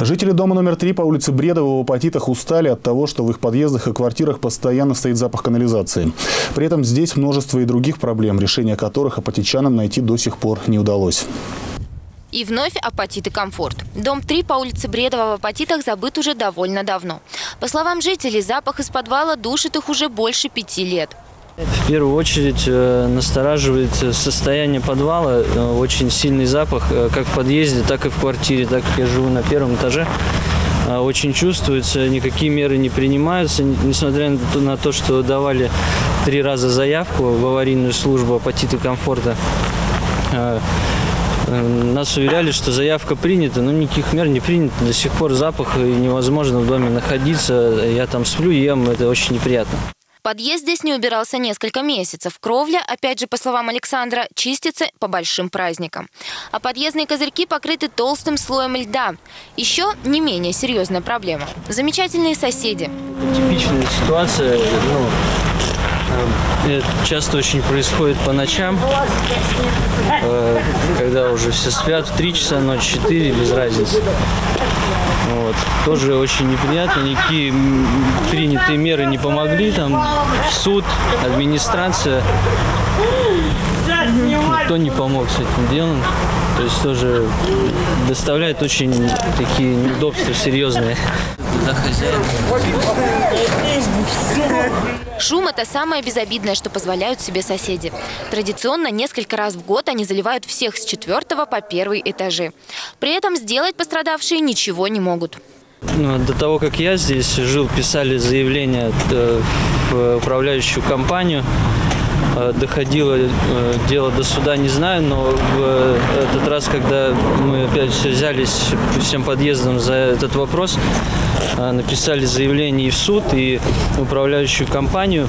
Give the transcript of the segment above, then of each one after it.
Жители дома номер три по улице Бредова в Апатитах устали от того, что в их подъездах и квартирах постоянно стоит запах канализации. При этом здесь множество и других проблем, решения которых апатичанам найти до сих пор не удалось. И вновь апатит и комфорт. Дом 3 по улице Бредова в апатитах забыт уже довольно давно. По словам жителей, запах из подвала душит их уже больше пяти лет. В первую очередь э, настораживает состояние подвала. Э, очень сильный запах, э, как в подъезде, так и в квартире, так как я живу на первом этаже. Очень чувствуется, никакие меры не принимаются, несмотря на то, что давали три раза заявку в аварийную службу апатиты комфорта. Нас уверяли, что заявка принята, но никаких мер не принято. До сих пор запах, и невозможно в доме находиться. Я там сплю, ем, это очень неприятно. Подъезд здесь не убирался несколько месяцев. Кровля, опять же, по словам Александра, чистится по большим праздникам. А подъездные козырьки покрыты толстым слоем льда. Еще не менее серьезная проблема. Замечательные соседи. Типичная ситуация, ну, э, часто очень происходит по ночам, э, когда уже все спят в 3 часа ночи, 4, без разницы. Вот. Тоже очень неприятно, никакие принятые меры не помогли, там суд, администрация, никто не помог с этим делом. То есть тоже доставляет очень такие неудобства серьезные. За хозяина. Шум – это самое безобидное, что позволяют себе соседи. Традиционно несколько раз в год они заливают всех с четвертого по первый этажи. При этом сделать пострадавшие ничего не могут. Ну, до того, как я здесь жил, писали заявление э, в управляющую компанию. Э, доходило э, дело до суда, не знаю, но в этот раз, когда мы опять взялись всем подъездом за этот вопрос, написали заявление и в суд, и в управляющую компанию.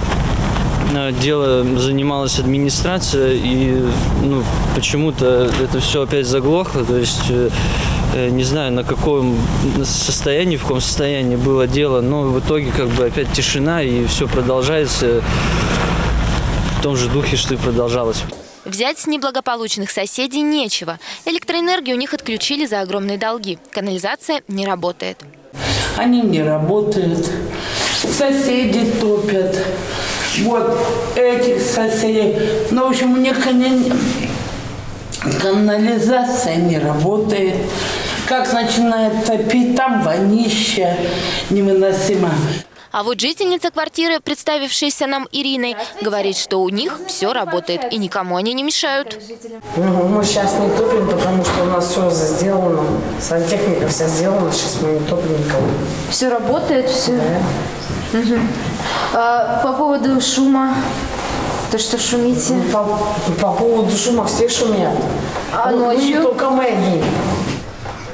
Дело занималась администрация, и ну, почему-то это все опять заглохло. То есть Э, не знаю, на каком состоянии, в каком состоянии было дело, но в итоге как бы опять тишина и все продолжается в том же духе, что и продолжалось. Взять с неблагополучных соседей нечего. Электроэнергию у них отключили за огромные долги. Канализация не работает. Они не работают. Соседи топят. Вот этих соседей. Ну, в общем, у них канализация не работает. Как начинает топить, там вонище невыносимо. А вот жительница квартиры, представившаяся нам Ириной, говорит, что у них все работает и никому они не мешают. Ну, мы сейчас не топим, потому что у нас все сделано. Сантехника вся сделана, сейчас мы не топим никого. Все работает, все? Да. Угу. А, по поводу шума, то, что шумите? Ну, по, по поводу шума все шумят. А ну, ночью? Не только мы одни.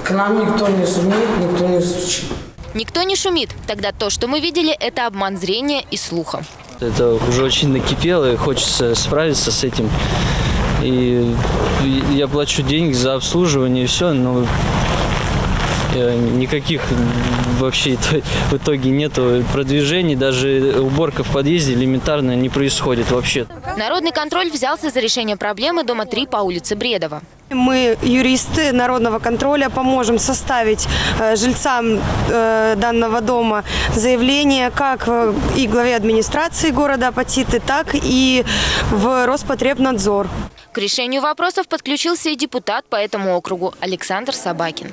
К нам никто не шумит, никто не стучит. Никто не шумит. Тогда то, что мы видели, это обман зрения и слуха. Это уже очень накипело, и хочется справиться с этим. И я плачу деньги за обслуживание и все, но никаких вообще в итоге нету продвижений, даже уборка в подъезде элементарно не происходит вообще. Народный контроль взялся за решение проблемы дома 3 по улице Бредова. Мы, юристы народного контроля, поможем составить э, жильцам э, данного дома заявление как и главе администрации города Апатиты, так и в Роспотребнадзор. К решению вопросов подключился и депутат по этому округу Александр Собакин.